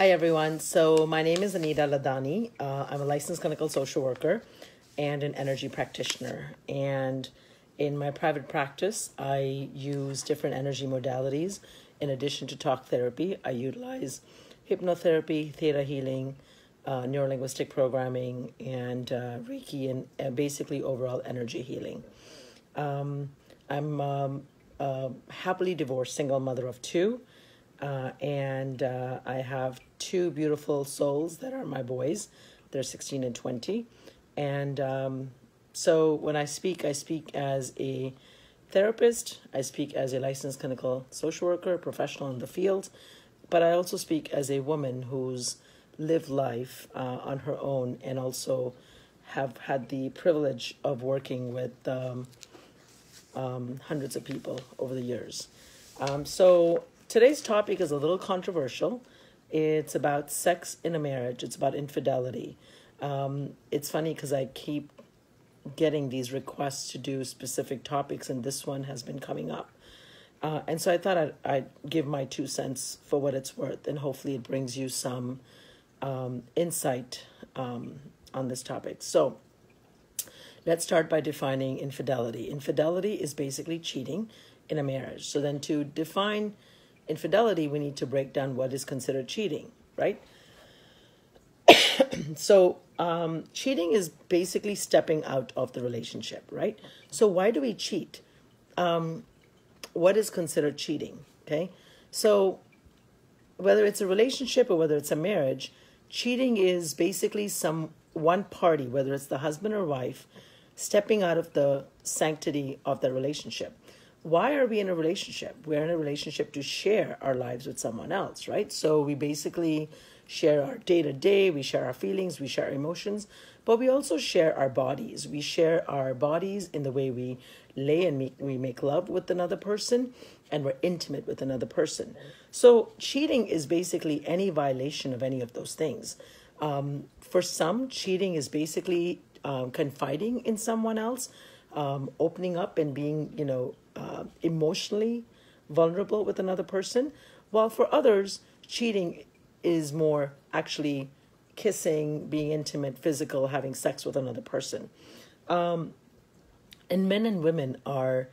Hi, everyone. So, my name is Anita Ladhani. Uh, I'm a licensed clinical social worker and an energy practitioner. And in my private practice, I use different energy modalities. In addition to talk therapy, I utilize hypnotherapy, theta healing, uh, neurolinguistic programming, and uh, Reiki, and basically overall energy healing. Um, I'm um, a happily divorced single mother of two. Uh, and uh, I have two beautiful souls that are my boys. They're 16 and 20. And um, so when I speak, I speak as a therapist, I speak as a licensed clinical social worker, professional in the field, but I also speak as a woman who's lived life uh, on her own and also have had the privilege of working with um, um, hundreds of people over the years. Um, so Today's topic is a little controversial. It's about sex in a marriage, it's about infidelity. Um, it's funny because I keep getting these requests to do specific topics, and this one has been coming up. Uh, and so I thought I'd, I'd, give my two cents for what it's worth, and hopefully it brings you some um, insight um, on this topic. So let's start by defining infidelity. Infidelity is basically cheating in a marriage. So then to define infidelity, we need to break down what is considered cheating, right? so, um, cheating is basically stepping out of the relationship, right? So, why do we cheat? Um, what is considered cheating? Okay, so whether it's a relationship or whether it's a marriage, cheating is basically some one party, whether it's the husband or wife, stepping out of the sanctity of the relationship why are we in a relationship? We're in a relationship to share our lives with someone else, right? So we basically share our day to day, we share our feelings, we share our emotions, but we also share our bodies. We share our bodies in the way we lay and make, we make love with another person and we're intimate with another person. So cheating is basically any violation of any of those things. Um, for some, cheating is basically um, confiding in someone else, um, opening up and being, you know, uh, emotionally vulnerable with another person, while for others, cheating is more actually kissing, being intimate, physical, having sex with another person. Um, and men and women are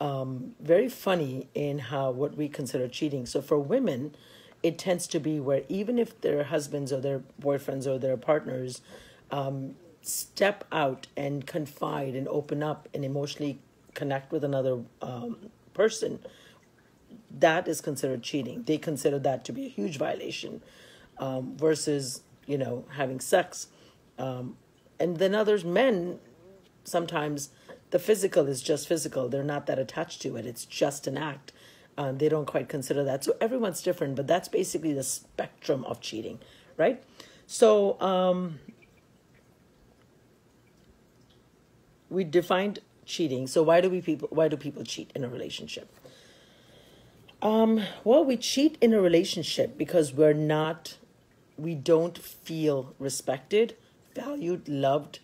um, very funny in how what we consider cheating. So for women, it tends to be where even if their husbands or their boyfriends or their partners um, step out and confide and open up and emotionally connect with another um, person, that is considered cheating. They consider that to be a huge violation um, versus, you know, having sex. Um, and then others, men, sometimes the physical is just physical. They're not that attached to it. It's just an act. Um, they don't quite consider that. So everyone's different, but that's basically the spectrum of cheating, right? So um, we defined cheating. So why do we people why do people cheat in a relationship? Um, well, we cheat in a relationship because we're not we don't feel respected, valued, loved,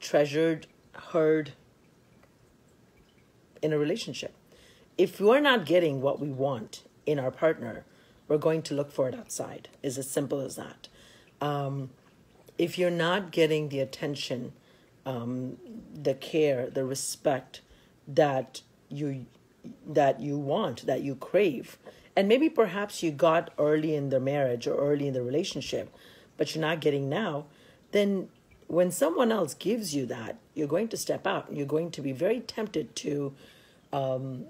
treasured, heard in a relationship. If we're not getting what we want in our partner, we're going to look for it outside. Is as simple as that. Um, if you're not getting the attention um, the care, the respect that you that you want, that you crave. And maybe perhaps you got early in the marriage or early in the relationship, but you're not getting now, then when someone else gives you that, you're going to step out and you're going to be very tempted to um,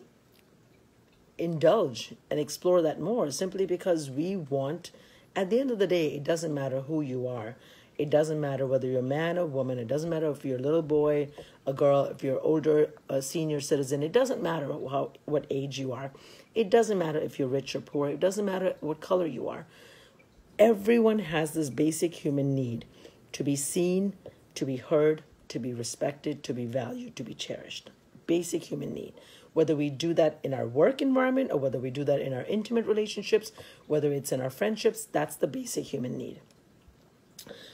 indulge and explore that more simply because we want, at the end of the day, it doesn't matter who you are. It doesn't matter whether you're a man or woman. It doesn't matter if you're a little boy, a girl, if you're older, a senior citizen. It doesn't matter how what age you are. It doesn't matter if you're rich or poor. It doesn't matter what color you are. Everyone has this basic human need to be seen, to be heard, to be respected, to be valued, to be cherished. Basic human need. Whether we do that in our work environment or whether we do that in our intimate relationships, whether it's in our friendships, that's the basic human need.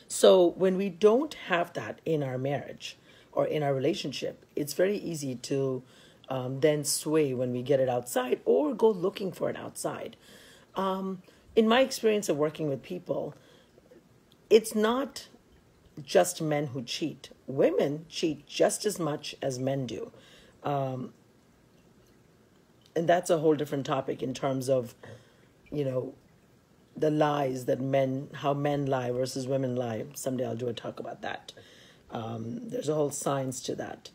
So when we don't have that in our marriage or in our relationship, it's very easy to um, then sway when we get it outside or go looking for it outside. Um, in my experience of working with people, it's not just men who cheat. Women cheat just as much as men do. Um, and that's a whole different topic in terms of, you know, the lies that men, how men lie versus women lie. Someday I'll do a talk about that. Um, there's a whole science to that.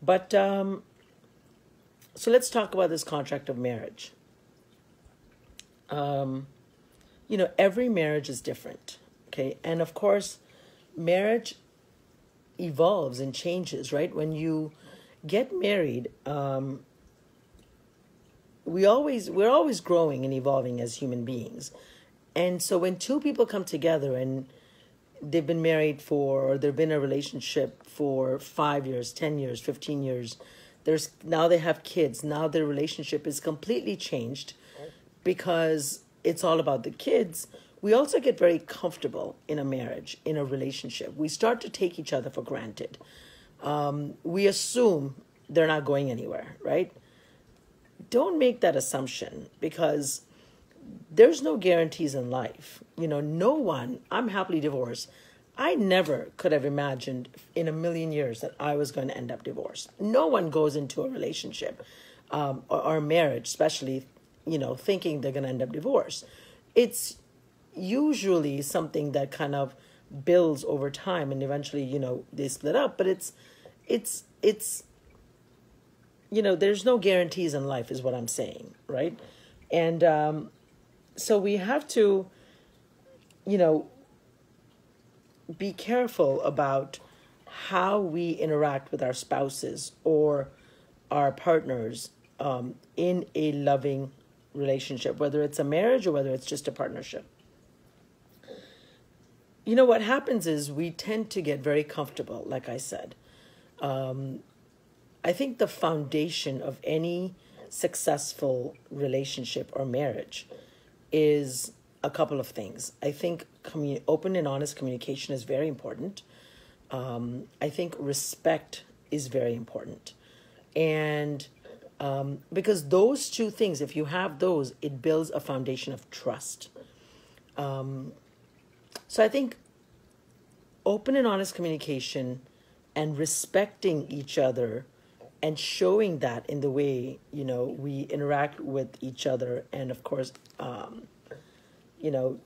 But um, so let's talk about this contract of marriage. Um, you know, every marriage is different, okay? And of course, marriage evolves and changes, right? When you get married, um, we always we're always growing and evolving as human beings. And so when two people come together and they've been married for or they've been in a relationship for 5 years, 10 years, 15 years, there's now they have kids. Now their relationship is completely changed because it's all about the kids. We also get very comfortable in a marriage, in a relationship. We start to take each other for granted. Um, we assume they're not going anywhere, right? Don't make that assumption because there's no guarantees in life. You know, no one, I'm happily divorced. I never could have imagined in a million years that I was going to end up divorced. No one goes into a relationship um, or, or marriage, especially, you know, thinking they're going to end up divorced. It's usually something that kind of builds over time and eventually, you know, they split up. But it's, it's, it's, you know, there's no guarantees in life, is what I'm saying, right? And um, so we have to, you know, be careful about how we interact with our spouses or our partners um, in a loving relationship, whether it's a marriage or whether it's just a partnership. You know, what happens is we tend to get very comfortable, like I said. Um, I think the foundation of any successful relationship or marriage is a couple of things. I think commun- open and honest communication is very important. Um, I think respect is very important. And um, because those two things, if you have those, it builds a foundation of trust. Um, so I think open and honest communication and respecting each other and showing that in the way you know we interact with each other. And of course um, you know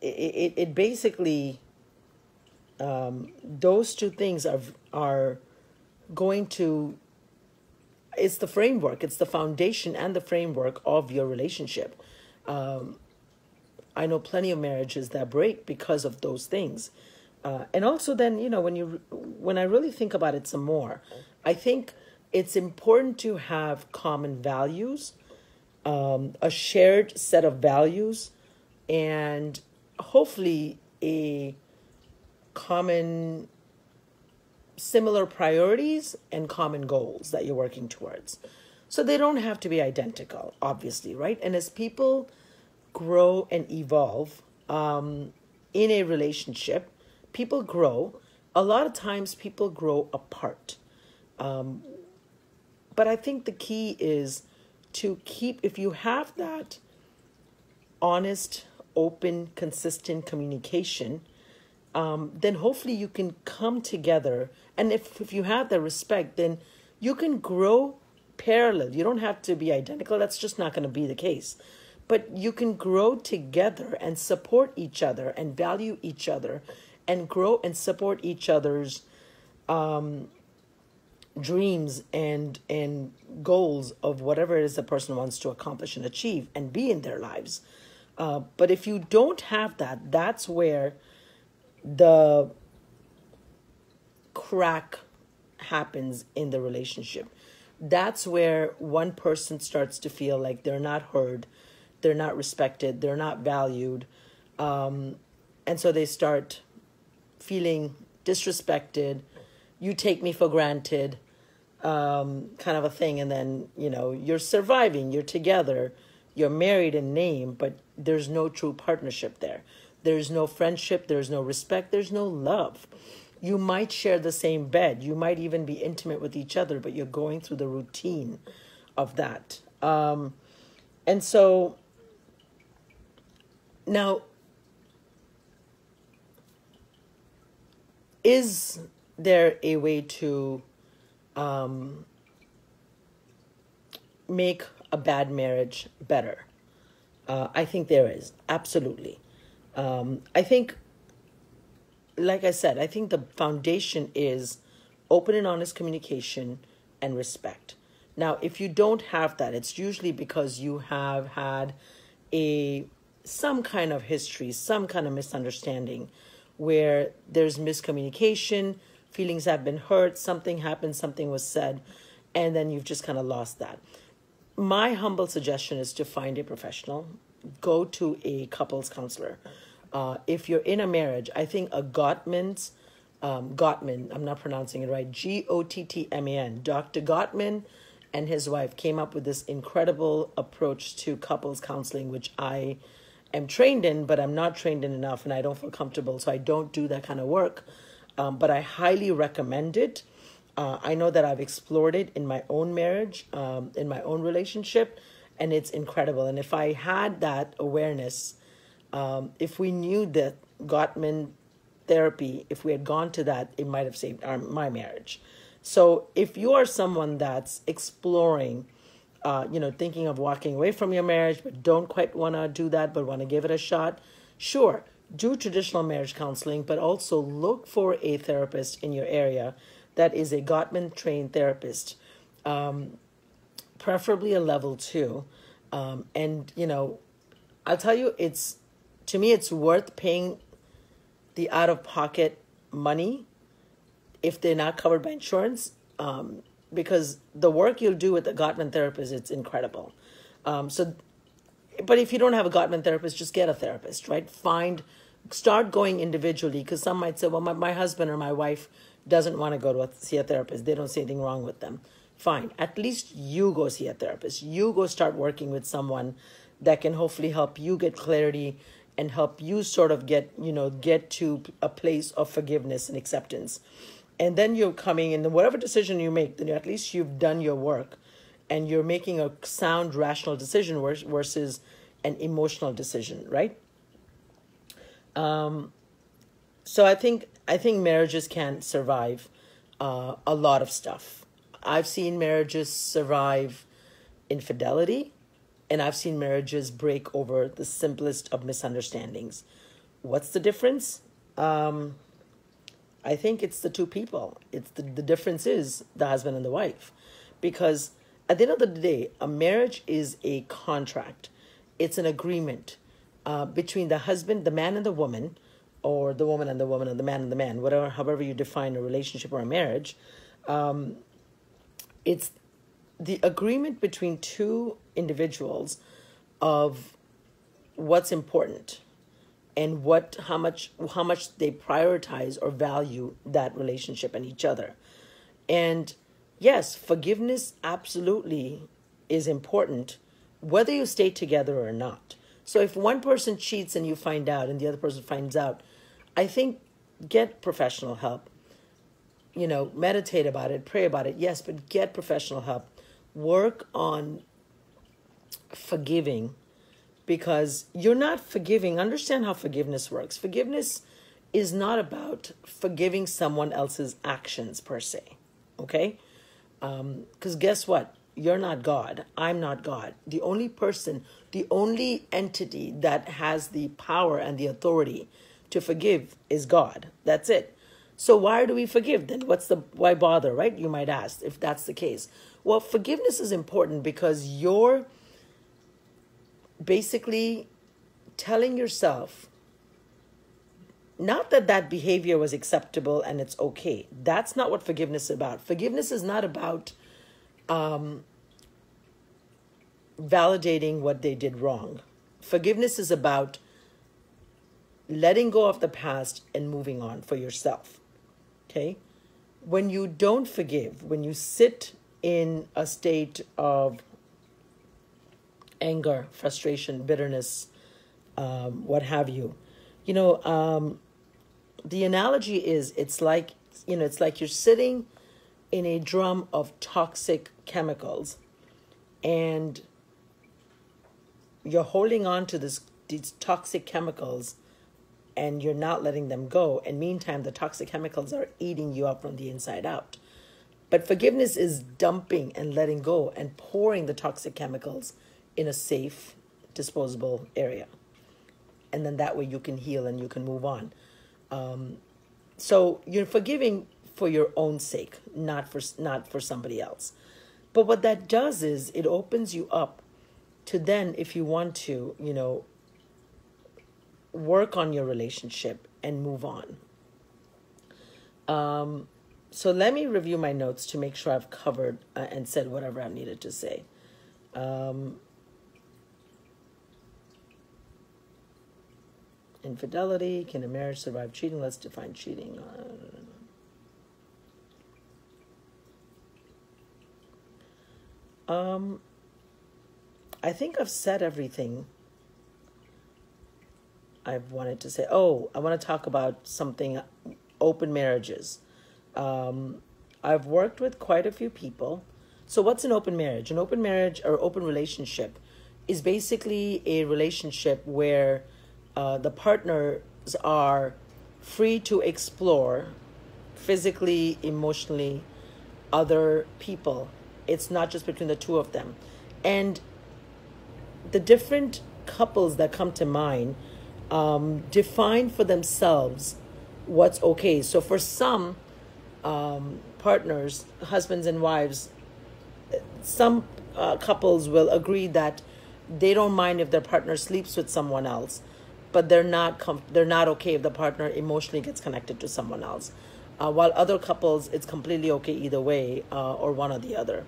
it, it, it basically um, those two things are are going to it's the framework it's the foundation and the framework of your relationship. Um, i know plenty of marriages that break because of those things. Uh, and also then you know when you when i really think about it some more I think it's important to have common values, um, a shared set of values, and hopefully a common similar priorities and common goals that you're working towards. So they don't have to be identical, obviously, right? And as people grow and evolve um, in a relationship, people grow. A lot of times people grow apart. Um, but I think the key is to keep, if you have that honest, open, consistent communication, um, then hopefully you can come together. And if, if you have that respect, then you can grow parallel. You don't have to be identical. That's just not going to be the case. But you can grow together and support each other and value each other and grow and support each other's um, dreams and and goals of whatever it is a person wants to accomplish and achieve and be in their lives. Uh, but if you don't have that, that's where the crack happens in the relationship. That's where one person starts to feel like they're not heard, they're not respected, they're not valued. Um, and so they start feeling disrespected, you take me for granted um, kind of a thing. And then you know you're surviving you're together you're married in name but there's no true partnership there. There's no friendship there's no respect there's no love. You might share the same bed. You might even be intimate with each other but you're going through the routine of that. Um, and so now, is there a way to um, make a bad marriage better? Uh, I think there is, absolutely. Um, I think, like I said, I think the foundation is open and honest communication and respect. Now, if you don't have that, it's usually because you have had a some kind of history, some kind of misunderstanding where there's miscommunication, feelings have been hurt, something happened, something was said, and then you've just kind of lost that. My humble suggestion is to find a professional, go to a couples counselor. Uh, if you're in a marriage, I think a Gottman's, um, Gottman, I'm not pronouncing it right, G O T T M A N, Dr. Gottman and his wife came up with this incredible approach to couples counseling, which I am trained in, but I'm not trained in enough and I don't feel comfortable. So I don't do that kind of work. Um, but I highly recommend it. Uh, I know that I've explored it in my own marriage, um, in my own relationship, and it's incredible. And if I had that awareness, um, if we knew that Gottman therapy, if we had gone to that, it might have saved our, my marriage. So if you are someone that's exploring, uh, you know, thinking of walking away from your marriage, but don't quite want to do that, but want to give it a shot, sure, do traditional marriage counseling, but also look for a therapist in your area that is a Gottman trained therapist, um, preferably a level two. Um, and, you know, I'll tell you, it's to me, it's worth paying the out of pocket money if they're not covered by insurance. Um, because the work you'll do with a Gottman therapist, it's incredible. Um, so, but if you don't have a Gottman therapist, just get a therapist, right? Find, start going individually because some might say, well, my, my husband or my wife doesn't want to go to a, see a therapist. They don't see anything wrong with them. Fine. At least you go see a therapist. You go start working with someone that can hopefully help you get clarity and help you sort of get, you know, get to a place of forgiveness and acceptance and then you're coming in whatever decision you make then at least you've done your work and you're making a sound rational decision versus an emotional decision right um, so i think i think marriages can survive uh, a lot of stuff i've seen marriages survive infidelity and i've seen marriages break over the simplest of misunderstandings what's the difference um, I think it's the two people. It's the, the difference is the husband and the wife. Because at the end of the day, a marriage is a contract. It's an agreement uh, between the husband, the man and the woman, or the woman and the woman, and the man and the man, whatever, however you define a relationship or a marriage. Um, it's the agreement between two individuals of what's important and what how much how much they prioritize or value that relationship and each other. And yes, forgiveness absolutely is important whether you stay together or not. So if one person cheats and you find out and the other person finds out, I think get professional help. You know, meditate about it, pray about it. Yes, but get professional help. Work on forgiving because you're not forgiving. Understand how forgiveness works. Forgiveness is not about forgiving someone else's actions per se, okay? Because um, guess what? You're not God. I'm not God. The only person, the only entity that has the power and the authority to forgive is God. That's it. So why do we forgive then? What's the why bother, right? You might ask if that's the case. Well, forgiveness is important because you're basically telling yourself not that that behavior was acceptable and it's okay. That's not what forgiveness is about. Forgiveness is not about um, validating what they did wrong. Forgiveness is about letting go of the past and moving on for yourself. Okay? When you don't forgive, when you sit in a state of anger, frustration, bitterness, um, what have you. You know, um, the analogy is it's like, you know, it's like you're sitting in a drum of toxic chemicals. And you're holding on to this these toxic chemicals and you're not letting them go. And meantime the toxic chemicals are eating you up from the inside out. But forgiveness is dumping and letting go and pouring the toxic chemicals in a safe disposable area. And then that way you can heal and you can move on. Um, so you're forgiving for your own sake not for not for somebody else but what that does is it opens you up to then if you want to you know work on your relationship and move on. Um, so let me review my notes to make sure i've covered uh, and said whatever i needed to say. Um, infidelity can a marriage survive cheating? Let's define cheating um i think i've said everything i've wanted to say. Oh i want to talk about something open marriages. Um i've worked with quite a few people. So what's an open marriage? An open marriage or open relationship is basically a relationship where uh, the partners are free to explore physically, emotionally, other people. It's not just between the two of them. And the different couples that come to mind um, define for themselves what's okay. So for some um, partners, husbands and wives, some uh, couples will agree that they don't mind if their partner sleeps with someone else but they're not they're not okay if the partner emotionally gets connected to someone else. Uh, while other couples, it's completely okay either way, uh, or one or the other.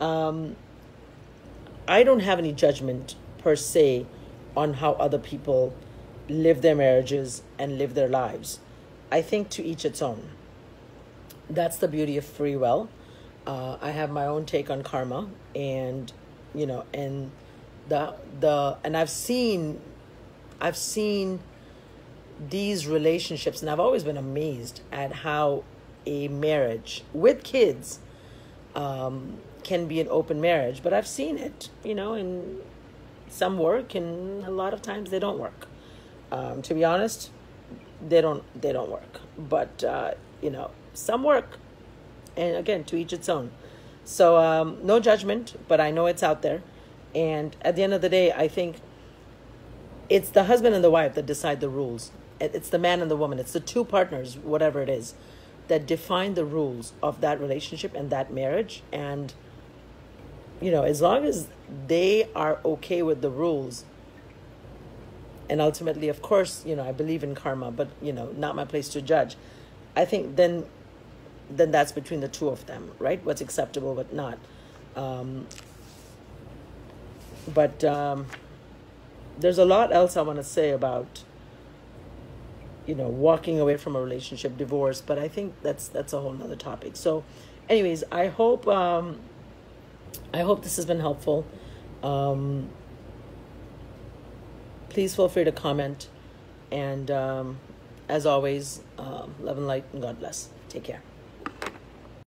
Um, I don't have any judgment per se on how other people live their marriages and live their lives. I think to each its own. That's the beauty of free will. Uh, I have my own take on karma, and you know, and the the and I've seen I've seen these relationships, and I've always been amazed at how a marriage with kids um, can be an open marriage. But I've seen it, you know, and some work, and a lot of times they don't work. Um, to be honest, they don't they don't work. But uh, you know, some work, and again, to each its own. So um, no judgment, but I know it's out there. And at the end of the day, I think it's the husband and the wife that decide the rules. It's the man and the woman. It's the two partners, whatever it is, that define the rules of that relationship and that marriage. And, you know, as long as they are okay with the rules, and ultimately, of course, you know, I believe in karma, but, you know, not my place to judge. I think then then that's between the two of them, right? What's acceptable, what not. Um, but um, there's a lot else I want to say about you know walking away from a relationship divorce but i think that's that's a whole nother topic. So anyways i hope um i hope this has been helpful. Um please feel free to comment and um as always um, love and light and god bless. Take care